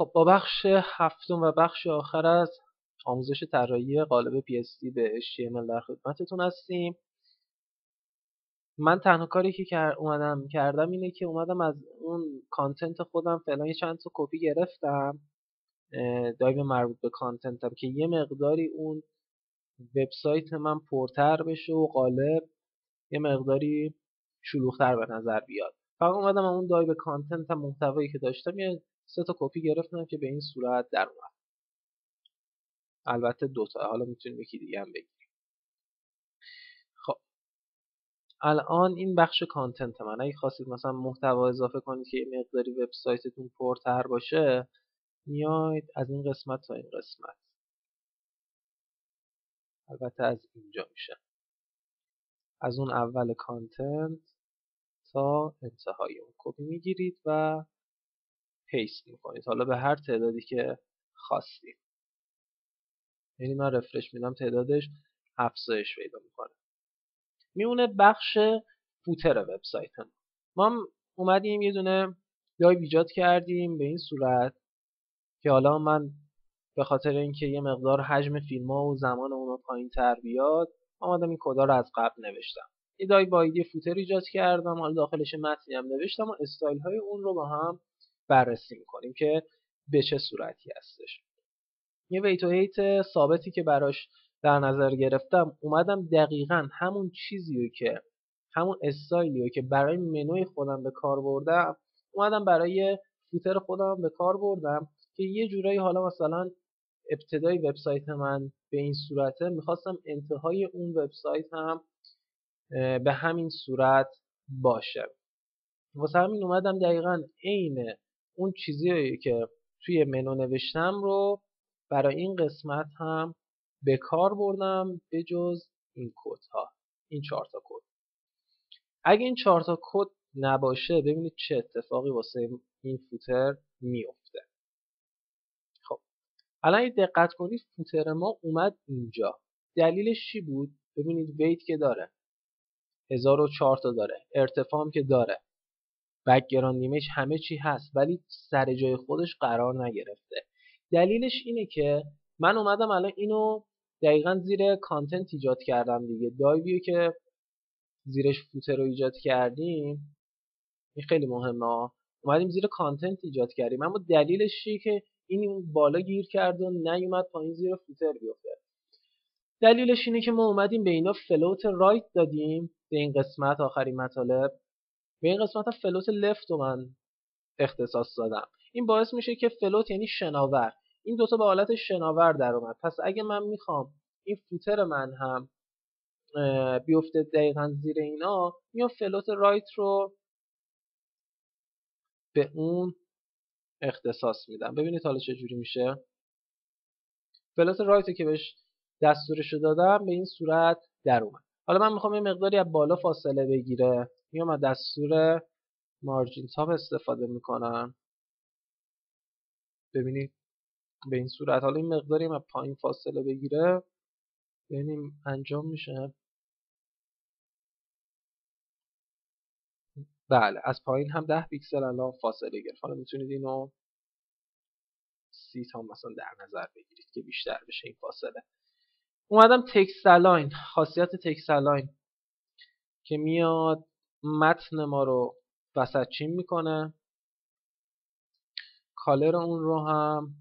خب با بخش هفتم و بخش آخر از آموزش طراحی قالب PSD به HTML در خدمتتون هستیم. من تنها کاری که اومدم کردم اینه که اومدم از اون content خودم فعلا یه چند تا کپی گرفتم div مربوط به content م که یه مقداری اون وبسایت من پرتر بشه و قالب یه مقداری شلوغتر به نظر بیاد. فقط اومدم اون div content محتوایی که داشتم یه سه تا کپی گرفتم که به این صورت در اومد. البته دوتا حالا می‌تونیم یکی دیگه هم بگیریم. خب. الان این بخش کانتنت من اگه خواستید مثلا محتوا اضافه کنید که مقداری وبسایتتون پرتر باشه میاید از این قسمت تا این قسمت. البته از اینجا میشه. از اون اول کانتنت تا انتهای اون. کپی می‌گیرید و paste می‌کنید. حالا به هر تعدادی که خواستید یعنی من refresh میدم تعدادش افزایش پیدا می‌کنه. می‌مونه بخش footer وبسایت ما. اومدیم یه دونه div ایجاد کردیم به این صورت که حالا من به خاطر اینکه یه مقدار حجم فیلم ها و زمان اونا پایین تر بیاد آمدم این کدا رو از قبل نوشتم. یه دای با ایدی فوتر ایجاد کردم حالا داخلش متنی هم نوشتم و استایل های اون رو با هم بررسی می‌کنیم که به چه صورتی هستش. یه ویت و هیت ثابتی که براش در نظر گرفتم اومدم دقیقا همون چیزی که همون استایلی که برای منوی خودم به کار بردم اومدم برای فوتر خودم به کار بردم که یه جورایی حالا مثلا ابتدای وبسایت من به این صورته می‌خواستم انتهای اون وبسایت هم به همین صورت باشه. واسه همین اومدم دقیقا عین اون چیزی که توی منو نوشتم رو برای این قسمت هم به کار بردم به جز این کد ها این چهار تا کد. اگه این چهار تا کد نباشه ببینید چه اتفاقی واسه این footer میفته خب الان دقت کنید footer ما اومد اینجا. دلیلش چی بود؟ ببینید width که داره. 1004 تا داره. ارتفاع که داره. background image همه چی هست ولی سر جای خودش قرار نگرفته. دلیلش اینه که من اومدم الان اینو دقیقا زیر content ایجاد کردم دیگه. div یو که زیرش footer رو ایجاد کردیم این خیلی مهمه اومدیم زیر content ایجاد کردیم. اما دلیلش چیه که این بالا گیر کرد و نیومد پایین زیر footer بیفته؟ دلیلش اینه که ما اومدیم به اینا float right دادیم به این قسمت آخرین مطالب. به این قسمت float left رو من اختصاص دادم. این باعث میشه که float یعنی شناور. این دوتا به حالت شناور در اومد. پس اگه من می‌خوام این فوتر من هم بیفته دقیقا زیر اینا یا فلوت رایت رو به اون اختصاص میدم. ببینید حالا چجوری میشه. فلوت رایت که بهش دستورش دادم به این صورت در اومد. حالا من می‌خوام یه مقداری از بالا فاصله بگیره. میام از دستور مارجین تاپ استفاده می‌کنم. ببینید به این صورت. حالا این مقداری از پایین فاصله بگیره. ببینیم انجام میشه. بله از پایین هم ده پیکسل الان فاصله گرفت. حالا می‌تونید اینو سی تا مثلا در نظر بگیرید که بیشتر بشه این فاصله. اومدم text align خاصیت text align که میاد متن ما رو وسط چین می‌کنه. color اون رو هم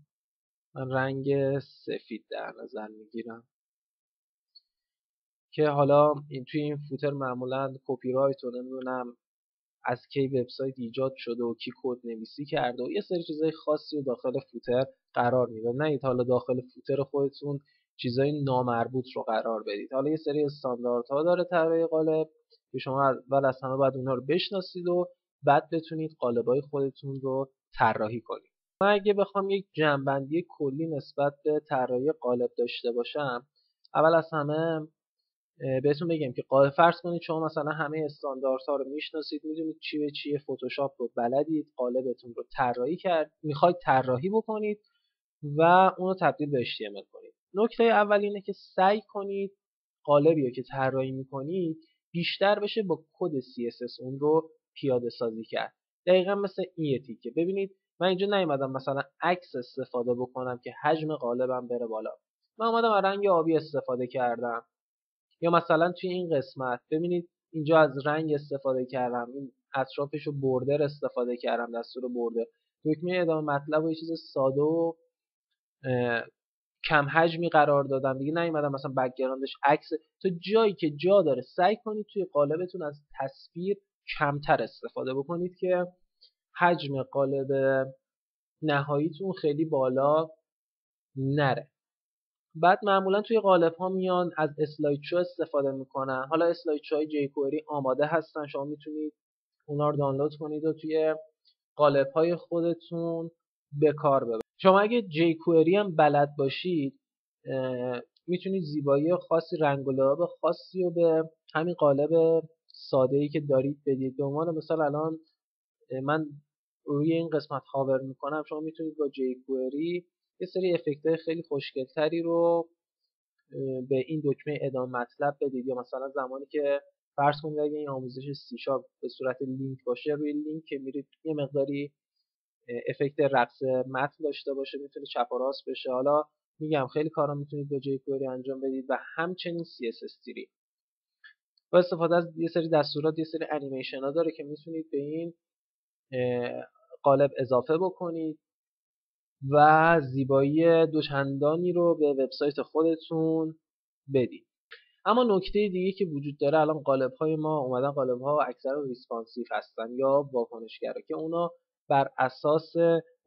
رنگ سفید در نظر می‌گیرم. که حالا این توی این footer معمولا کپی رایت و نمی‌دونم از کی وبسایت ایجاد شده و کی کد نویسی کرده و یه سری چیزای خاصی رو داخل footer قرار میده. نه حالا داخل footer خودتون چیزای نامربوط رو قرار بدید. حالا یه سری استانداردها داره طراحی قالب که شما اول از همه باید اونها رو بشناسید و بعد بتونید قالبای خودتون رو طراحی کنید. من اگه بخوام یک جنبندی کلی نسبت به طراحی قالب داشته باشم اول از همه بهتون بگم که قالب فرض کنید شما مثلا همه استانداردها رو می‌شناسید می‌دونید چی به چیه فتوشاپ رو بلدید قالبتون رو طراحی کرد می‌خواید طراحی بکنید و اونو تبدیل به HTML نکته اول اینه که سعی کنید قالبی که طراحی می‌کنید بیشتر بشه با کد CSS اون رو پیاده سازی کرد. دقیقا مثل این تیکه. ببینید من اینجا نیومدم مثلا عکس استفاده بکنم که حجم قالبم بره بالا. من اومدم از رنگ آبی استفاده کردم. یا مثلا توی این قسمت ببینید اینجا از رنگ استفاده کردم. این اطرافش رو بردر استفاده کردم دستور بردر دکمه ادامه مطلب و یه چیز ساده و کم حجمی قرار دادم دیگه نیومدم مثلا background ش عکس. تو جایی که جا داره سعی کنید توی قالبتون از تصویر کمتر استفاده بکنید که حجم قالب نهاییتون خیلی بالا نره. بعد معمولا توی قالب ها میان از slide show استفاده می‌کنن. حالا slide show های آماده هستن. شما می‌تونید اونا رو دانلود کنید و توی قالب های خودتون به کار ببرید. شما اگه جیکوری هم بلد باشید می‌تونید زیبایی خاصی رنگ و لعاب خاصی رو به همین قالب ساده ای که دارید بدید. به عنوان مثال الان من روی این قسمت هاور می‌کنم شما می‌تونید با جیکوری یه سری افکت خیلی خوشگلتری رو به این دکمه ادامه مطلب بدید. یا مثلا زمانی که فرض کنید اگه این آموزش سی به صورت لینک باشه روی لینک که میرید یه مقداری افکت رقص متن داشته باشه می‌تونه چپ و راست بشه. حالا میگم خیلی کارا می‌تونید با جیکوری انجام بدید و همچنین CSS3 با استفاده از یه سری دستورات یه سری انیمیشن ها داره که می‌تونید به این قالب اضافه بکنید و زیبایی دوچندانی رو به وبسایت خودتون بدید. اما نکته دیگه که وجود داره الان قالب های ما اومدن قالب ها اکثر responsive هستن یا واکنشگره که اونا بر اساس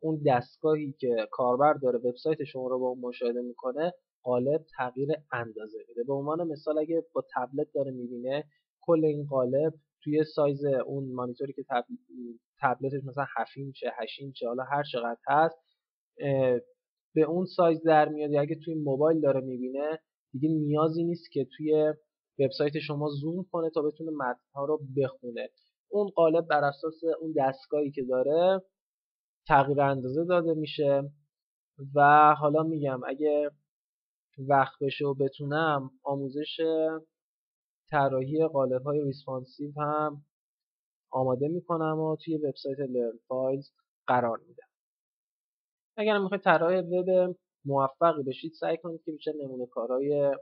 اون دستگاهی که کاربر داره وبسایت شما رو با اون مشاهده می‌کنه قالب تغییر اندازه میده. به عنوان مثال اگه با تبلت داره می‌بینه کل این قالب توی سایز اون مانیتوری که تبلتش مثلا 7 اینچه 8 اینچه حالا هر چقدر هست به اون سایز در میاد. یا اگه توی موبایل داره می‌بینه دیگه نیازی نیست که توی وبسایت شما زوم کنه تا بتونه متنها رو بخونه. اون قالب بر اساس اون دستگاهی که داره تغییر اندازه داده میشه. و حالا میگم اگه وقت بشه و بتونم آموزش طراحی قالب های responsive هم آماده می‌کنم و توی وبسایت Learn Files قرار میدم. اگر می‌خواید طراح وب موفقی بشید سعی کنید که بیشتر نمونه کارهای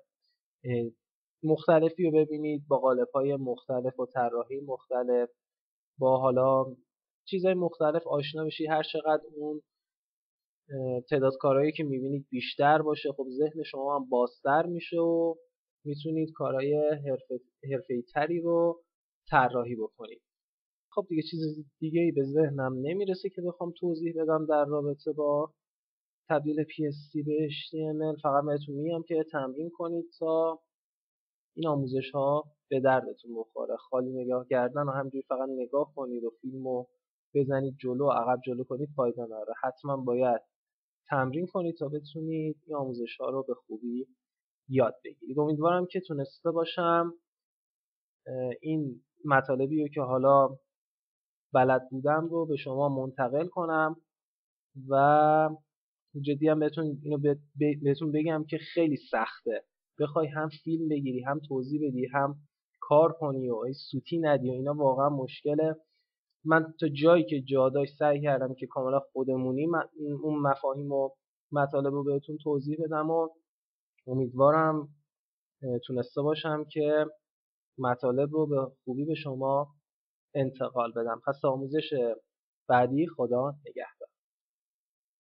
مختلفی رو ببینید با قالب های مختلف و طراحی مختلف با حالا چیزهای مختلف آشنا بشید هر چقدر اون تعداد کارهایی که می‌بینید بیشتر باشه خب ذهن شما هم بازتر میشه و می‌تونید کارهای حرفه تری رو طراحی بکنید. خب دیگه چیز دیگه ای به ذهنم نمی‌رسه که بخوام توضیح بدم در رابطه با تبدیل PST به HTML فقط بهتون میگم که تمرین کنید تا این آموزش ها به دردتون بخوره. خالی نگاه کردن و همجوری فقط نگاه کنید و فیلم رو بزنید جلو و عقب جلو کنید فایده نداره. حتما باید تمرین کنید تا بتونید این آموزش ها رو به خوبی یاد بگیرید. امیدوارم که تونسته باشم این مطالبی رو که حالا بلد بودم رو به شما منتقل کنم و جدی هم بهتون اینو بهتون بگم که خیلی سخته. بخوای هم فیلم بگیری هم توضیح بدی هم کار کنی و سوتی ندی و اینا واقعا مشکله. من تا جایی که جا داشت سعی کردم که کاملا خودمونی اون مفاهیم و مطالب رو بهتون توضیح بدم و امیدوارم تونسته باشم که مطالب رو به خوبی به شما انتقال بدم. پس آموزش بعدی خدا نگهدار.